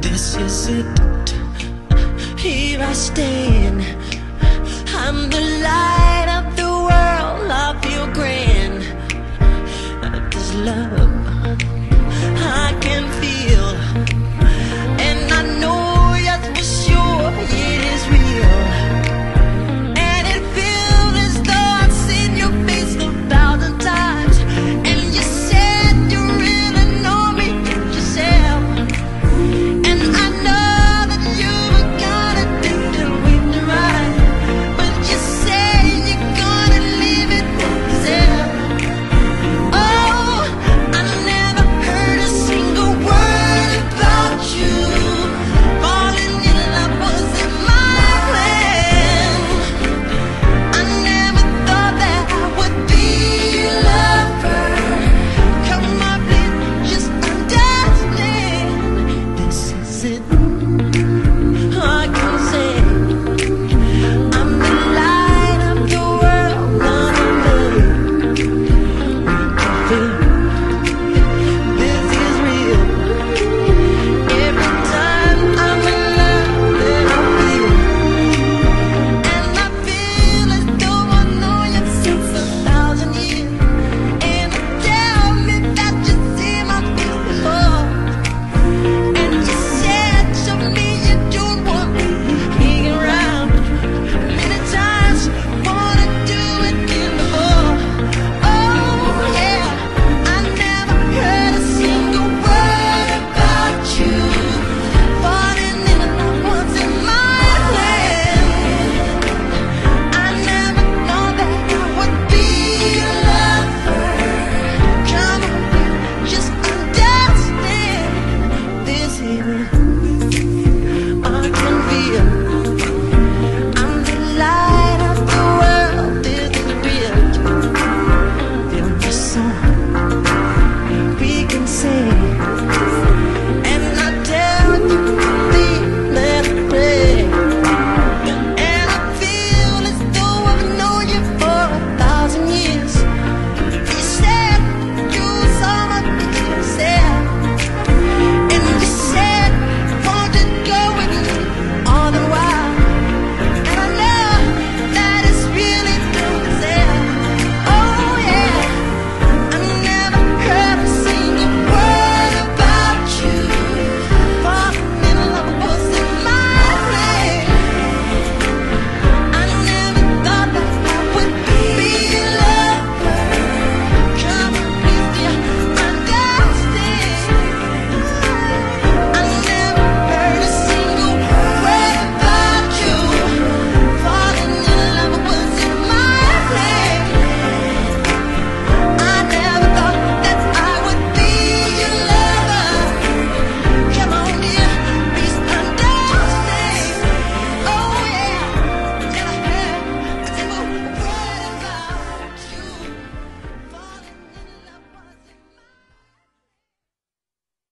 This is it. Here I stand. I'm the light. baby.